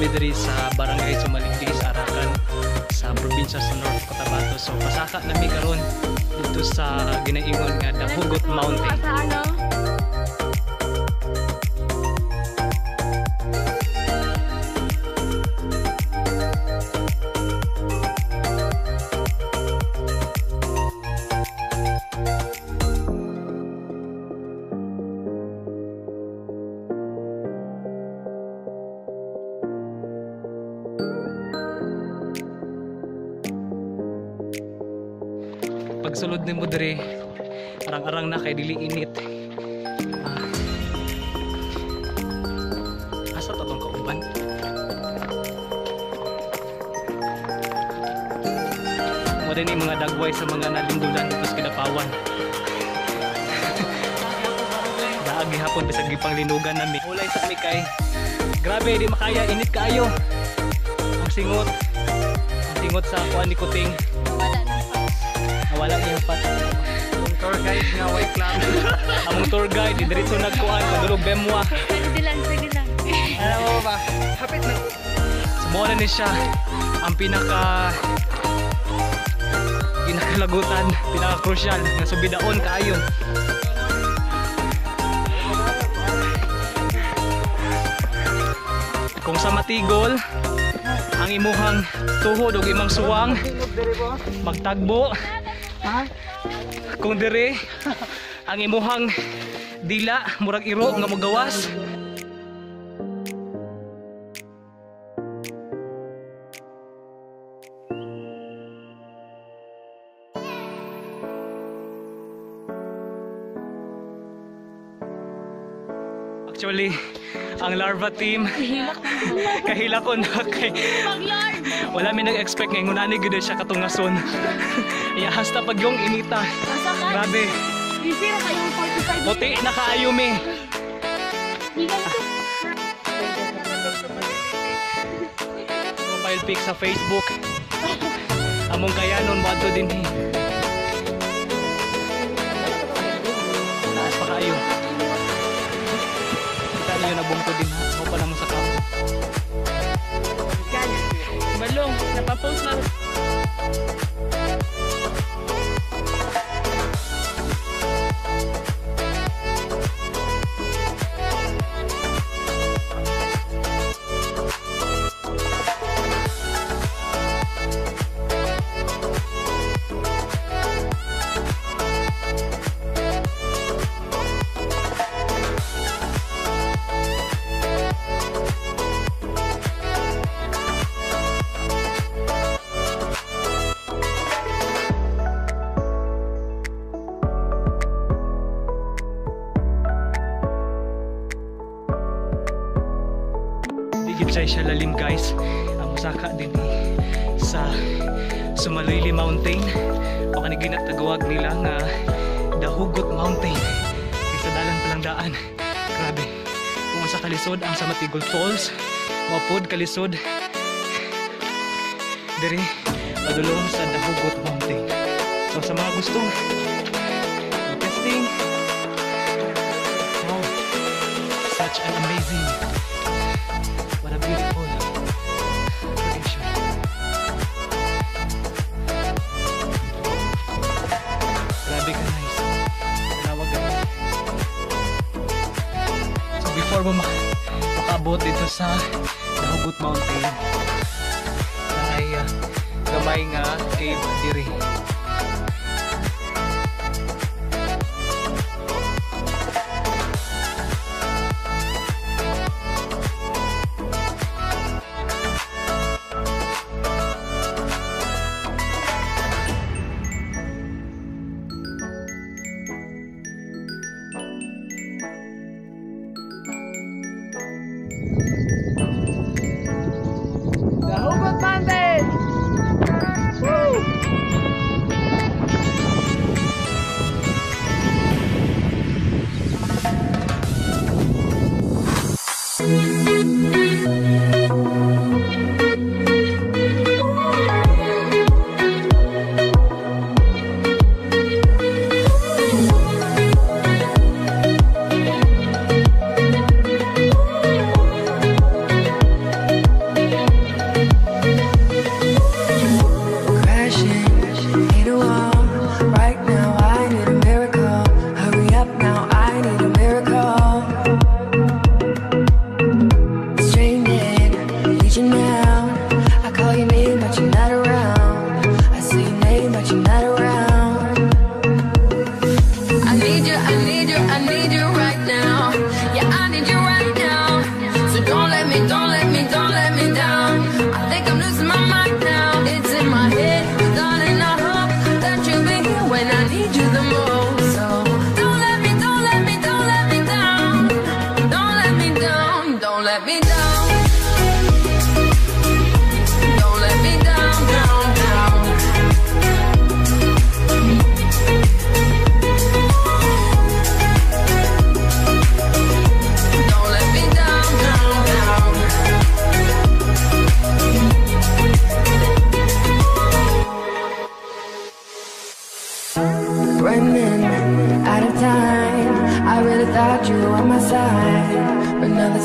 mi diri sa Barangay Sumaligtis, Arakan sa probinsya sa North Cotabato. So pasaka na mi karon dito sa ginaingon nga Dahugot Mountain. Pagsulod ni mo diri, arang-arang na kay dili init. Ah. Asa to tong kauban? Mo din mga dagway sa mga nalindulan dito sa Kidapawan. Daagi hapon bisag gipang linugan nami. Ulay sa kami kay Grabe, di makaya init kaayo. Ang singot. Ang singot sa kuan ni Kuting. Wala yung pat. Ang tour guide nga white lang. Among tour guide, diretso nagkuhan, padulog bemwa. Sige lang, sige lang. Alam mo ba? Hapit na. Sumuha na ni siya ang pinaka pinakalagutan, pinaka-crucial nga subidaon kaayo. Kung sa matigol, ang imuhang tuhod ug imong suwang magtagbo. Ha? Kung dire ang imuhang dila murag iro nga mogawas. Actually, ang larva team kahila ko na kay wala mi nag-expect nga ngunani gud siya katungason. Iya hasta pag yung inita. Grabe, Busy na kayong 45 puti na kaayo mi. Higan ko. Profile pic sa Facebook. Among kayanon mo adto din eh. Digit siya lalim guys. Ang musaka din sa Sumalili Mountain. O kaniginat tagawag nila nga Dahugot Mountain. Kaysa dalan palang daan. Grabe. Kung sa kalisod ang sa Matigol Falls, mapod kalisod. Diri, padulong sa Dahugot Mountain. So sa mga gustong sa Nahugot Mountain, ay uh, gamay nga cave diri.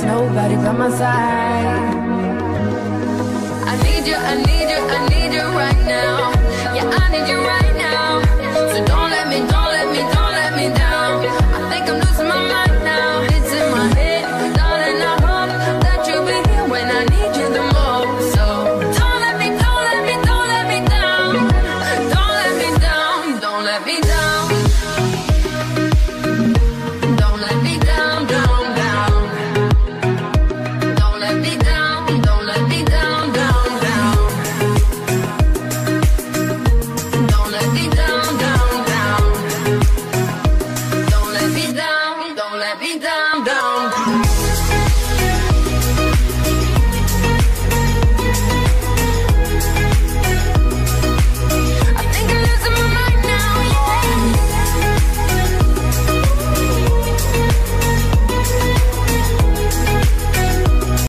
nobody by my side. I need you, I need you, I need you right now. Yeah, I need you right now